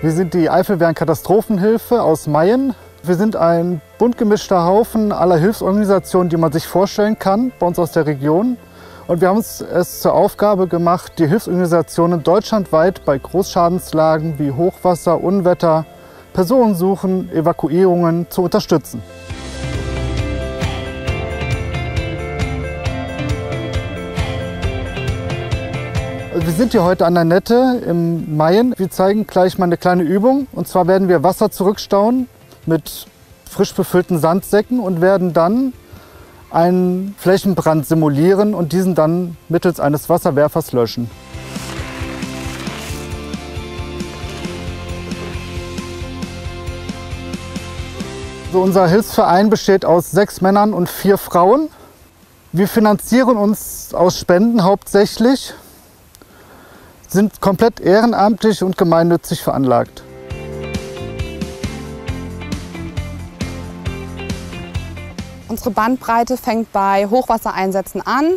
Wir sind die Eifelwehren Katastrophenhilfe aus Mayen. Wir sind ein bunt gemischter Haufen aller Hilfsorganisationen, die man sich vorstellen kann, bei uns aus der Region. Und wir haben uns es zur Aufgabe gemacht, die Hilfsorganisationen deutschlandweit bei Großschadenslagen wie Hochwasser, Unwetter, Personensuchen, Evakuierungen zu unterstützen. Wir sind hier heute an der Nette im Mayen. Wir zeigen gleich mal eine kleine Übung. Und zwar werden wir Wasser zurückstauen mit frisch befüllten Sandsäcken und werden dann einen Flächenbrand simulieren und diesen dann mittels eines Wasserwerfers löschen. So, unser Hilfsverein besteht aus sechs Männern und vier Frauen. Wir finanzieren uns aus Spenden hauptsächlich, sind komplett ehrenamtlich und gemeinnützig veranlagt. Unsere Bandbreite fängt bei Hochwassereinsätzen an,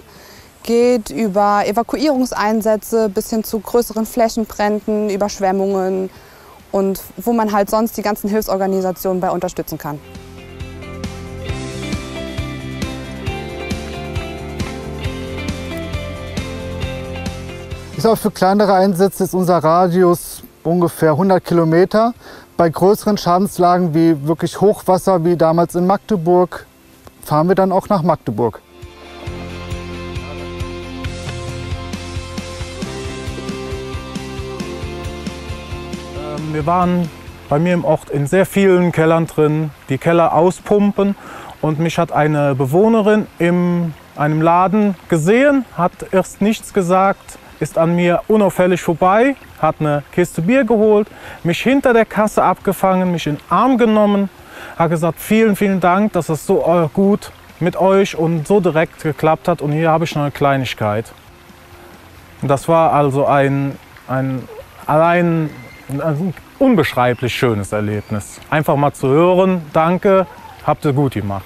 geht über Evakuierungseinsätze bis hin zu größeren Flächenbränden, Überschwemmungen, und wo man halt sonst die ganzen Hilfsorganisationen bei unterstützen kann. Ich sage, für kleinere Einsätze ist unser Radius ungefähr 100 Kilometer. Bei größeren Schadenslagen wie wirklich Hochwasser, wie damals in Magdeburg, fahren wir dann auch nach Magdeburg. Wir waren bei mir im Ort in sehr vielen Kellern drin, die Keller auspumpen. Und mich hat eine Bewohnerin in einem Laden gesehen, hat erst nichts gesagt, ist an mir unauffällig vorbei, hat eine Kiste Bier geholt, mich hinter der Kasse abgefangen, mich in den Arm genommen, hat gesagt, vielen, vielen Dank, dass es so äh, gut mit euch und so direkt geklappt hat. Und hier habe ich noch eine Kleinigkeit. Das war also ein, ein allein ein unbeschreiblich schönes Erlebnis. Einfach mal zu hören, danke, habt ihr gut gemacht.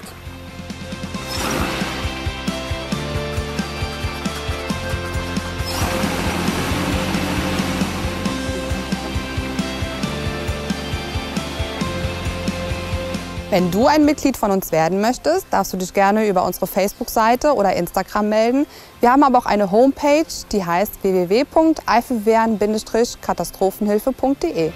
Wenn du ein Mitglied von uns werden möchtest, darfst du dich gerne über unsere Facebook-Seite oder Instagram melden. Wir haben aber auch eine Homepage, die heißt www.eifelwehren-katastrophenhilfe.de.